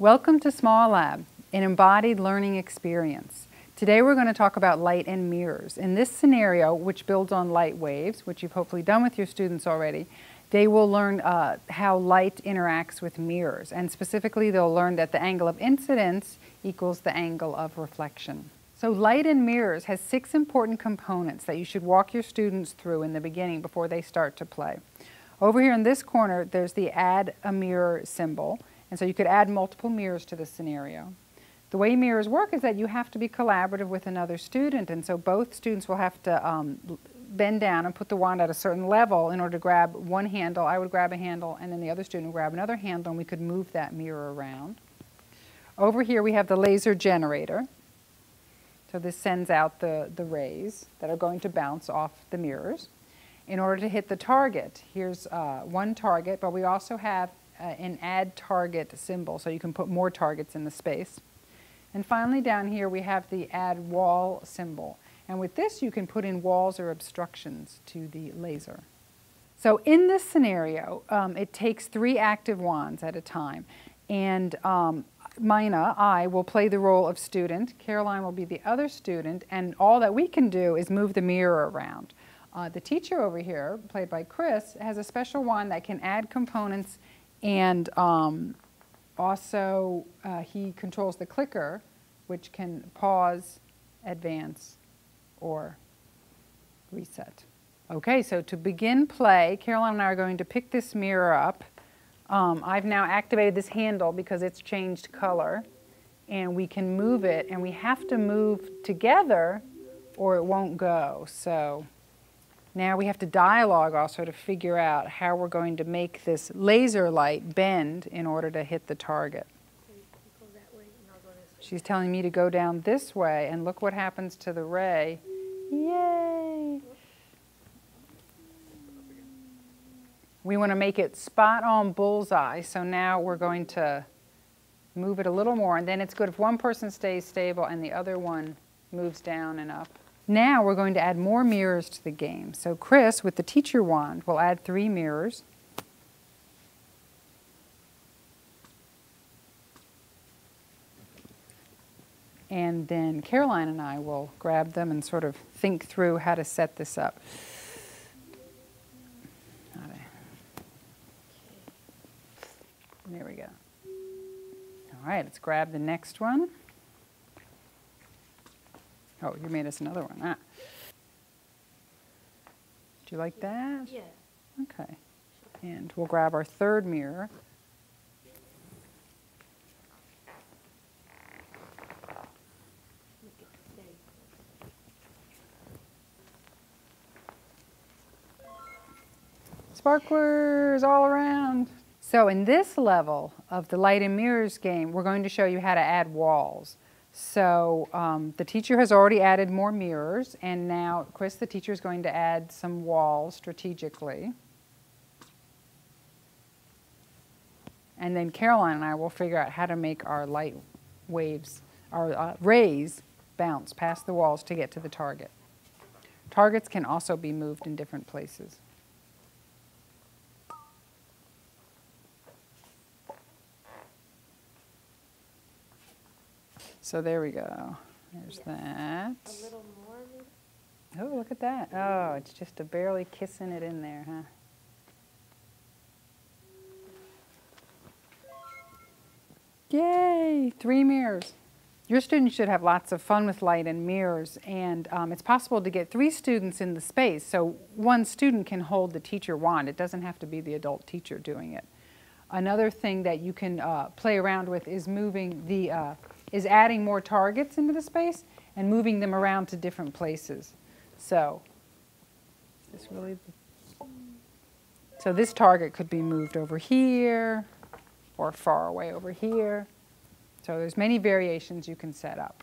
Welcome to SMALLab, an embodied learning experience. Today we're going to talk about light and mirrors. In this scenario, which builds on light waves, which you've hopefully done with your students already, they will learn uh, how light interacts with mirrors. And specifically, they'll learn that the angle of incidence equals the angle of reflection. So light and mirrors has six important components that you should walk your students through in the beginning before they start to play. Over here in this corner, there's the add a mirror symbol. And so you could add multiple mirrors to this scenario. The way mirrors work is that you have to be collaborative with another student. And so both students will have to um, bend down and put the wand at a certain level in order to grab one handle. I would grab a handle, and then the other student would grab another handle, and we could move that mirror around. Over here, we have the laser generator. So this sends out the, the rays that are going to bounce off the mirrors. In order to hit the target, here's uh, one target, but we also have uh, an add target symbol, so you can put more targets in the space. And finally down here we have the add wall symbol. And with this you can put in walls or obstructions to the laser. So in this scenario, um, it takes three active wands at a time. And um, Mina, I, will play the role of student. Caroline will be the other student. And all that we can do is move the mirror around. Uh, the teacher over here, played by Chris, has a special wand that can add components and um, also uh, he controls the clicker, which can pause, advance, or reset. Okay, so to begin play, Caroline and I are going to pick this mirror up um, I've now activated this handle because it's changed color and we can move it and we have to move together or it won't go. So now we have to dialogue also to figure out how we're going to make this laser light bend in order to hit the target. She's telling me to go down this way and look what happens to the ray. Yay! We want to make it spot on bullseye, so now we're going to move it a little more, and then it's good if one person stays stable and the other one moves down and up. Now we're going to add more mirrors to the game. So Chris, with the teacher wand, will add three mirrors. And then Caroline and I will grab them and sort of think through how to set this up. There we go. All right, let's grab the next one. Oh, you made us another one. Ah. Do you like that? Yeah. Okay. And we'll grab our third mirror. Sparklers all around. So in this level of the light and mirrors game, we're going to show you how to add walls. So um, the teacher has already added more mirrors, and now Chris, the teacher, is going to add some walls strategically. And then Caroline and I will figure out how to make our light waves, our uh, rays, bounce past the walls to get to the target. Targets can also be moved in different places. So there we go. There's that. A little more. Oh, look at that. Oh, it's just a barely kissing it in there, huh? Yay, three mirrors. Your students should have lots of fun with light and mirrors, and um, it's possible to get three students in the space, so one student can hold the teacher wand. It doesn't have to be the adult teacher doing it. Another thing that you can uh, play around with is moving the uh, is adding more targets into the space and moving them around to different places. So, is this really so this target could be moved over here or far away over here. So there's many variations you can set up.